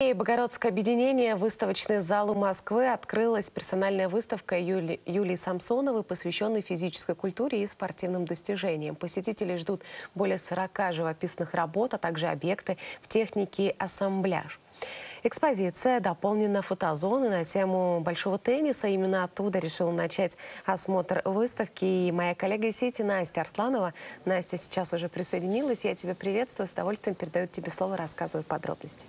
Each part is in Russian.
И Богородское объединение «Выставочный зал Москвы» открылась персональная выставка Юли, Юлии Самсоновой, посвященная физической культуре и спортивным достижениям. Посетители ждут более 40 живописных работ, а также объекты в технике ассамбляж. Экспозиция дополнена фотозоной на тему большого тенниса. Именно оттуда решила начать осмотр выставки. И моя коллега из сети Настя Арсланова. Настя сейчас уже присоединилась. Я тебя приветствую. С удовольствием передаю тебе слово. Рассказывай подробности.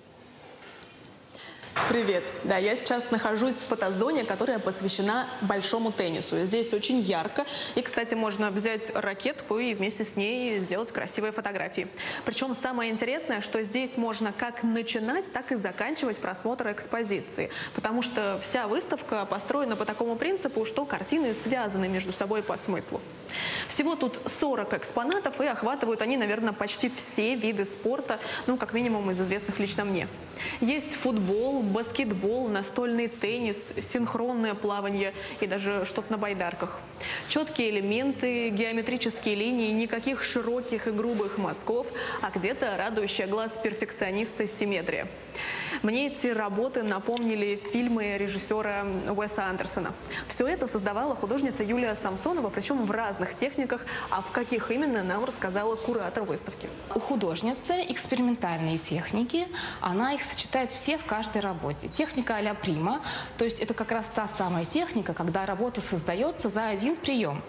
Привет. Да, я сейчас нахожусь в фотозоне, которая посвящена большому теннису. Здесь очень ярко. И, кстати, можно взять ракетку и вместе с ней сделать красивые фотографии. Причем самое интересное, что здесь можно как начинать, так и заканчивать просмотр экспозиции. Потому что вся выставка построена по такому принципу, что картины связаны между собой по смыслу. Всего тут 40 экспонатов, и охватывают они, наверное, почти все виды спорта, ну, как минимум, из известных лично мне. Есть футбол, баскетбол, настольный теннис, синхронное плавание и даже что-то на байдарках. Четкие элементы, геометрические линии, никаких широких и грубых мазков, а где-то радующая глаз перфекциониста симметрия. Мне эти работы напомнили фильмы режиссера Уэса Андерсона. Все это создавала художница Юлия Самсонова, причем в разных техниках, а в каких именно нам рассказала куратор выставки. У художницы экспериментальные техники, она их сочетает все в каждой работе. Техника а-ля прима, то есть это как раз та самая техника, когда работа создается за один прием. прием.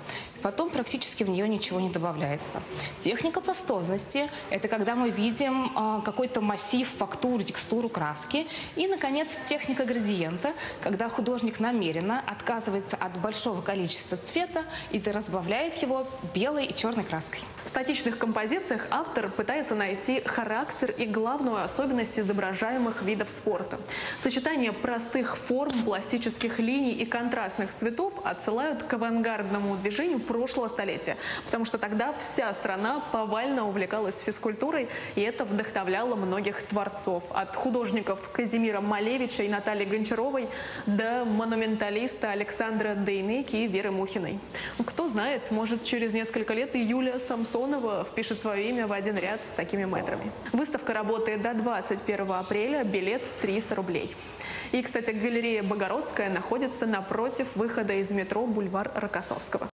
Потом практически в нее ничего не добавляется. Техника пастозности – это когда мы видим э, какой-то массив, фактуру, текстуру краски. И, наконец, техника градиента, когда художник намеренно отказывается от большого количества цвета и разбавляет его белой и черной краской. В статичных композициях автор пытается найти характер и главную особенность изображаемых видов спорта. Сочетание простых форм, пластических линий и контрастных цветов отсылают к авангардному движению прошлого столетия, потому что тогда вся страна повально увлекалась физкультурой, и это вдохновляло многих творцов. От художников Казимира Малевича и Натальи Гончаровой до монументалиста Александра Дейнеки и Веры Мухиной. Ну, кто знает, может через несколько лет и Юлия Самсонова впишет свое имя в один ряд с такими метрами. Выставка работает до 21 апреля, билет 300 рублей. И, кстати, галерея Богородская находится напротив выхода из метро бульвар Рокоссовского.